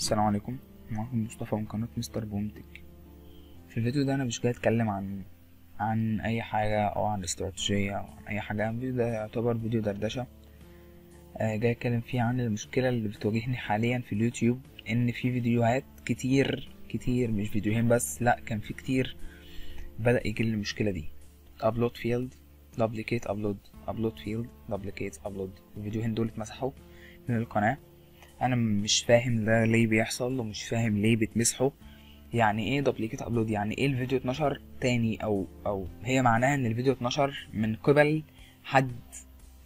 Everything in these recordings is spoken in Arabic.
السلام عليكم. معكم مصطفى من قناة مستر بومتك. في الفيديو ده أنا مش جاي أتكلم عن عن أي حاجة أو عن استراتيجية أو عن أي حاجة. الفيديو ده يعتبر فيديو دردشة. آه، جاي أتكلم فيه عن المشكلة اللي بتواجهني حاليا في اليوتيوب إن في فيديوهات كتير كتير مش فيديوهين بس لأ كان في كتير بدأ يجي المشكلة دي. upload field duplicate upload upload field duplicate upload. الفيديوهين دول اتمسحوا من القناة. أنا مش فاهم ده ليه بيحصل ومش فاهم ليه بتمسحوا يعني إيه duplicate upload يعني إيه الفيديو اتنشر تاني؟ أو أو هي معناها إن الفيديو اتنشر من قبل حد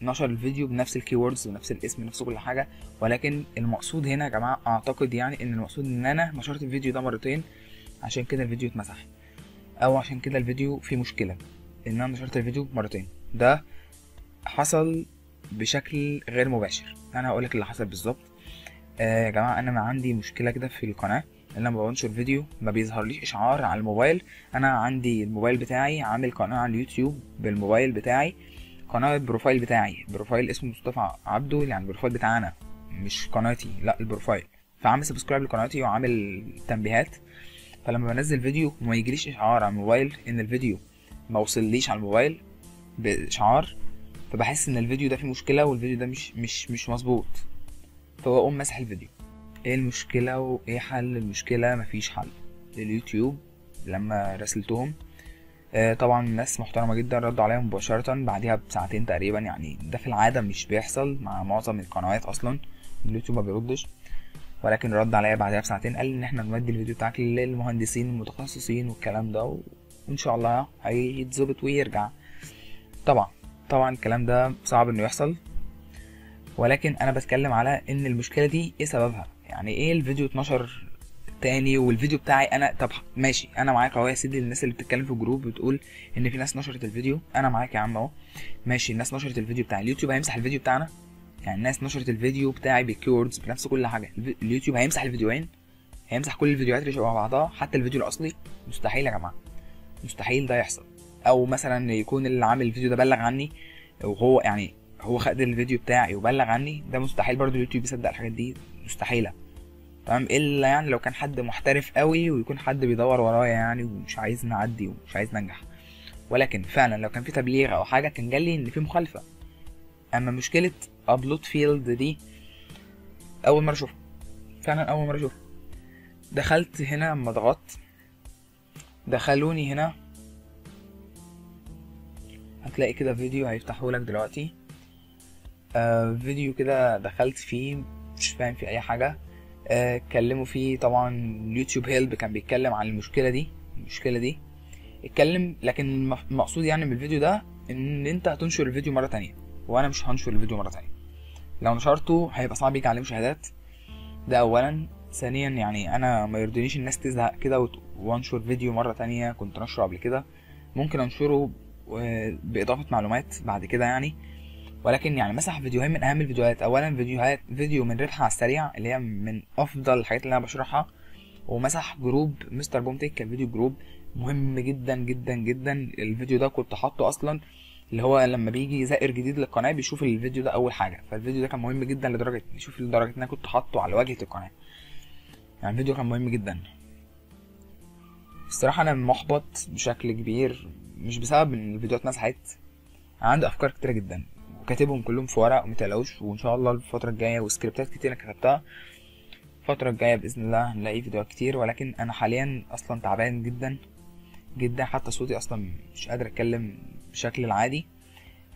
نشر الفيديو بنفس ال keywords ونفس الاسم ونفس كل حاجة. ولكن المقصود هنا يا جماعة أعتقد يعني إن المقصود إن أنا نشرت الفيديو ده مرتين عشان كده الفيديو اتمسح. أو عشان كده الفيديو فيه مشكلة إن أنا نشرت الفيديو مرتين. ده حصل بشكل غير مباشر. أنا هقولك اللي حصل بالظبط. آه يا جماعة أنا عندي مشكلة كده في القناة. ان أنا لما بنشر فيديو ما بيظهرليش إشعار على الموبايل. أنا عندي الموبايل بتاعي عامل قناة على اليوتيوب بالموبايل بتاعي قناة ال profile بتاعي. profile اسمه مصطفى عبده يعني ال profile بتاعنا مش قناتي لا ال profile. فعامل subscribe لقناتي وعامل تنبيهات. فلما بنزل فيديو وما يجيليش إشعار على الموبايل إن الفيديو ما وصليش على الموبايل بإشعار. فبحس إن الفيديو ده فيه مشكلة والفيديو ده مش مش مش مظبوط. فبقوم مسح الفيديو. إيه المشكلة وإيه حل المشكلة؟ مفيش حل. لليوتيوب لما راسلتهم آه طبعا الناس محترمة جدا ردوا عليا مباشرة. بعدها بساعتين تقريبا يعني ده في العادة مش بيحصل مع معظم القنوات أصلا. اليوتيوب ما بيردش. ولكن رد عليا بعدها بساعتين قال إن إحنا نودي الفيديو بتاعك للمهندسين المتخصصين والكلام ده وإن شاء الله هيتظبط ويرجع. طبعا طبعا الكلام ده صعب إنه يحصل. ولكن أنا بتكلم على إن المشكلة دي إيه سببها؟ يعني إيه الفيديو اتنشر تاني والفيديو بتاعي أنا طب ماشي أنا معاك أهو يا سيدي الناس اللي بتتكلم في الجروب بتقول إن في ناس نشرت الفيديو أنا معاك يا عم أهو. ماشي الناس نشرت الفيديو بتاعي اليوتيوب هيمسح الفيديو بتاعنا؟ يعني الناس نشرت الفيديو بتاعي بال keywords بنفس كل حاجة. اليوتيوب هيمسح الفيديوهين؟ هيمسح كل الفيديوهات اللي شبه بعضها حتى الفيديو الأصلي؟ مستحيل يا جماعة. مستحيل ده يحصل. أو مثلا يكون اللي عامل الفيديو ده بلغ عني وهو يعني هو خد الفيديو بتاعي وبلغ عني ده مستحيل برضو اليوتيوب يصدق الحاجات دي مستحيلة. تمام؟ إلا يعني لو كان حد محترف قوي ويكون حد بيدور ورايا يعني ومش عايز نعدي ومش عايز ننجح ولكن فعلا لو كان في تبليغ أو حاجة كان جالي إن في مخالفة. أما مشكلة upload failed دي أول مرة أشوفها. فعلا أول مرة أشوفها. دخلت هنا اما ضغطت دخلوني هنا. هتلاقي كده فيديو هيفتحه لك دلوقتي. آه فيديو كده دخلت فيه مش فاهم فيه أي حاجة. آه اتكلموا فيه طبعا اليوتيوب هيلب كان بيتكلم عن المشكلة دي المشكلة دي. اتكلم لكن المقصود يعني من الفيديو ده إن أنت هتنشر الفيديو مرة تانية وأنا مش هنشر الفيديو مرة تانية. لو نشرته هيبقى صعب يجي عليه مشاهدات. ده اولا. ثانيا يعني أنا ما يرضينيش الناس تزهق كده وأنشر فيديو مرة تانية كنت نشره قبل كده. ممكن أنشره بإضافة معلومات بعد كده يعني. ولكن يعني مسح فيديوهين من أهم الفيديوهات. اولا فيديوهات فيديو من ربح على السريع اللي هي من أفضل الحاجات اللي أنا بشرحها. ومسح جروب مستر بومتك. كان فيديو جروب مهم جدا جدا جدا. الفيديو ده كنت حاطه أصلا اللي هو لما بيجي زائر جديد للقناة بيشوف الفيديو ده أول حاجة. فالفيديو ده كان مهم جدا لدرجه شوف لدرجة إن أنا كنت حاطه على واجهه القناة. يعني الفيديو كان مهم جدا. الصراحة أنا محبط بشكل كبير مش بسبب إن الفيديوهات مسحت عندي أفكار كتيرة جدا. وكاتبهم كلهم في ورق ومتقلقوش وإن شاء الله الفترة الجاية وسكريبتات كتير أنا كتبتها. الفترة الجاية بإذن الله هنلاقي فيديوهات كتير ولكن أنا حاليا أصلا تعبان جدا جدا. حتى صوتي أصلا مش قادر أتكلم بشكل العادي.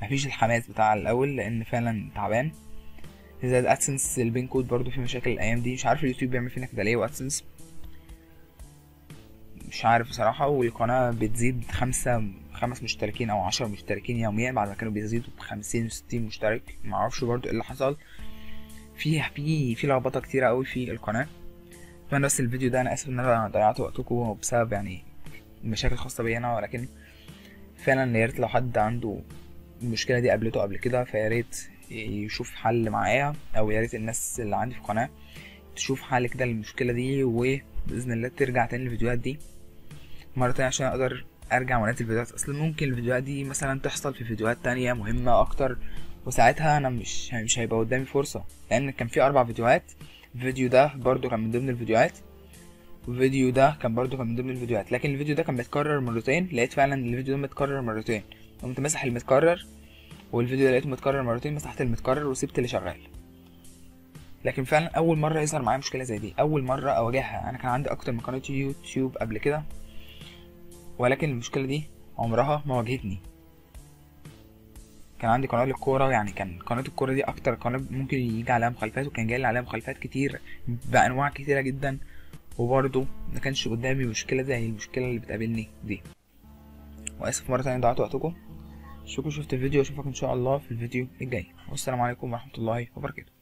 مفيش الحماس بتاع الأول لأن فعلا تعبان. زائد AdSense ال PIN code برضو في مشاكل الأيام دي. مش عارف اليوتيوب بيعمل فينا كده ليه و AdSense مش عارف بصراحة والقناة بتزيد خمسة خمس مشتركين أو عشر مشتركين يوميا بعد ما كانوا بيزيدوا بخمسين وستين مشترك. معرفش برضو إيه اللي حصل. في في في لخبطة كتيرة قوي في القناة. أتمنى بس الفيديو ده أنا آسف إن أنا ضيعت وقتكم بسبب يعني مشاكل خاصة بيا أنا ولكن فعلا يا ريت لو حد عنده المشكلة دي قابلته قبل كده فيا ريت يشوف حل معايا أو يا ريت الناس اللي عندي في القناة تشوف حل كده للمشكلة دي وبإذن الله ترجع تاني الفيديوهات دي. مرة تانية عشان أقدر أرجع وانزل فيديوهات أصلا ممكن الفيديوهات دي مثلا تحصل في فيديوهات تانية مهمة أكتر وساعتها أنا مش مش هيبقى قدامي فرصة. لأن كان في أربع فيديوهات. الفيديو ده برضو كان من ضمن الفيديوهات. والفيديو ده كان برضو كان من ضمن الفيديوهات. لكن الفيديو ده كان متكرر مرتين. لقيت فعلا الفيديو ده متكرر مرتين. قمت مسح المتكرر والفيديو ده لقيته متكرر مرتين. مسحت المتكرر وسبت اللي شغال. لكن فعلا أول مرة يظهر معايا مشكلة زي دي. أول مرة أواجهها. أنا كان عندي أكتر من قناة يوتيوب قبل كده. ولكن المشكلة دي عمرها ما واجهتني. كان عندي قناة للكورة يعني كان قناة الكورة دي أكتر قناة ممكن يجي عليها مخالفات وكان جاي لي عليها مخالفات كتير بأنواع كتيرة جدا. وبرضه ما كانش قدامي مشكلة زي المشكلة اللي بتقابلني دي. وأسف مرة تانية ضيعت وقتكم. شكرا شفت الفيديو واشوفك إن شاء الله في الفيديو الجاي. والسلام عليكم ورحمة الله وبركاته.